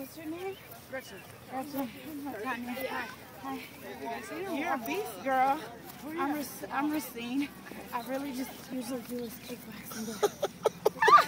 What's your name? Gretchen. Gretchen. Hi. Hi. You're a beast, girl. I'm, Rac- I'm Racine. I really just usually do is kickboxing.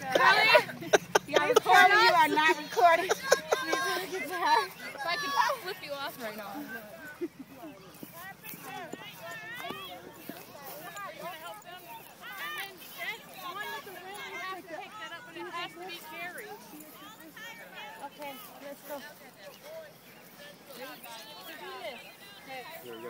Really? You are recording? You are not recording. If I could flip you off right now.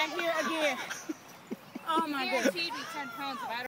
back here again. Oh my goodness.